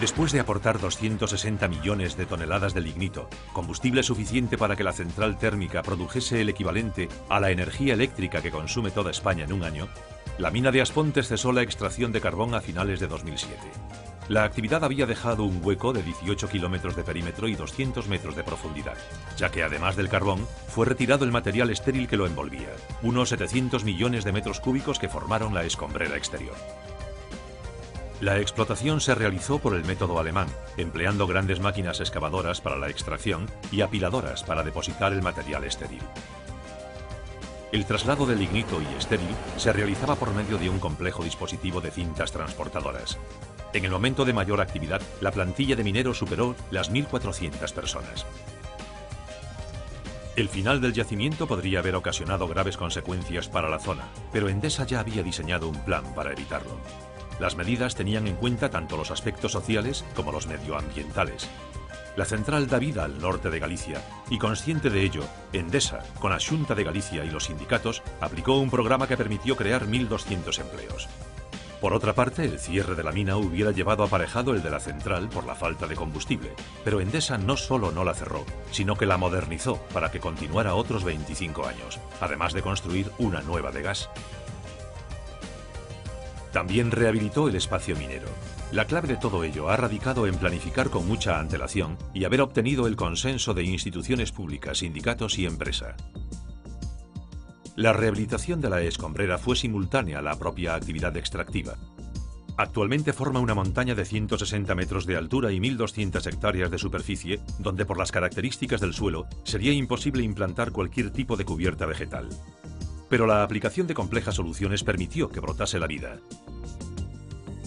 Después de aportar 260 millones de toneladas de lignito, combustible suficiente para que la central térmica produjese el equivalente a la energía eléctrica que consume toda España en un año, la mina de Aspontes cesó la extracción de carbón a finales de 2007. La actividad había dejado un hueco de 18 kilómetros de perímetro y 200 metros de profundidad, ya que además del carbón, fue retirado el material estéril que lo envolvía, unos 700 millones de metros cúbicos que formaron la escombrera exterior. La explotación se realizó por el método alemán, empleando grandes máquinas excavadoras para la extracción y apiladoras para depositar el material estéril. El traslado de lignito y estéril se realizaba por medio de un complejo dispositivo de cintas transportadoras. En el momento de mayor actividad, la plantilla de mineros superó las 1.400 personas. El final del yacimiento podría haber ocasionado graves consecuencias para la zona, pero Endesa ya había diseñado un plan para evitarlo. Las medidas tenían en cuenta tanto los aspectos sociales como los medioambientales. La central da vida al norte de Galicia y consciente de ello, Endesa, con la Junta de Galicia y los sindicatos, aplicó un programa que permitió crear 1.200 empleos. Por otra parte, el cierre de la mina hubiera llevado aparejado el de la central por la falta de combustible, pero Endesa no solo no la cerró, sino que la modernizó para que continuara otros 25 años, además de construir una nueva de gas. También rehabilitó el espacio minero. La clave de todo ello ha radicado en planificar con mucha antelación y haber obtenido el consenso de instituciones públicas, sindicatos y empresa. La rehabilitación de la escombrera fue simultánea a la propia actividad extractiva. Actualmente forma una montaña de 160 metros de altura y 1.200 hectáreas de superficie, donde por las características del suelo sería imposible implantar cualquier tipo de cubierta vegetal. Pero la aplicación de complejas soluciones permitió que brotase la vida.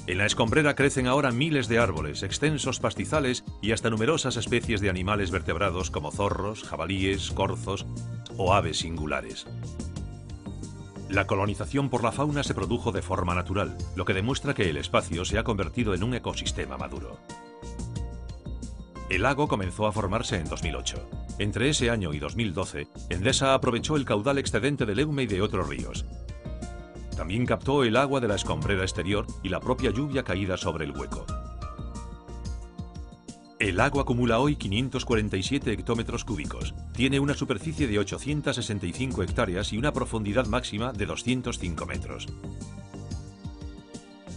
En la escombrera crecen ahora miles de árboles, extensos pastizales y hasta numerosas especies de animales vertebrados como zorros, jabalíes, corzos o aves singulares. La colonización por la fauna se produjo de forma natural, lo que demuestra que el espacio se ha convertido en un ecosistema maduro. El lago comenzó a formarse en 2008. Entre ese año y 2012, Endesa aprovechó el caudal excedente del Eume y de otros ríos, también captó el agua de la escombrera exterior y la propia lluvia caída sobre el hueco. El lago acumula hoy 547 hectómetros cúbicos, tiene una superficie de 865 hectáreas y una profundidad máxima de 205 metros.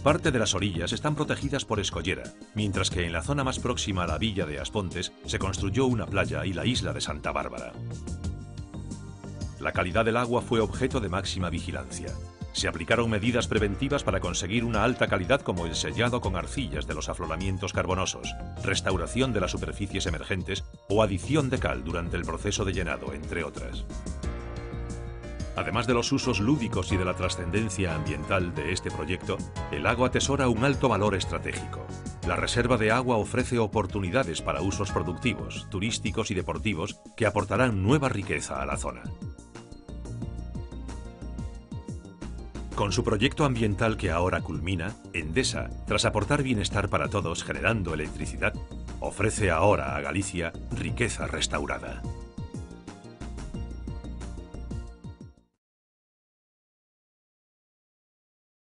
Parte de las orillas están protegidas por escollera, mientras que en la zona más próxima a la villa de Aspontes se construyó una playa y la isla de Santa Bárbara. La calidad del agua fue objeto de máxima vigilancia. Se aplicaron medidas preventivas para conseguir una alta calidad como el sellado con arcillas de los afloramientos carbonosos, restauración de las superficies emergentes o adición de cal durante el proceso de llenado, entre otras. Además de los usos lúdicos y de la trascendencia ambiental de este proyecto, el lago atesora un alto valor estratégico. La reserva de agua ofrece oportunidades para usos productivos, turísticos y deportivos que aportarán nueva riqueza a la zona. Con su proyecto ambiental que ahora culmina, Endesa, tras aportar bienestar para todos generando electricidad, ofrece ahora a Galicia riqueza restaurada.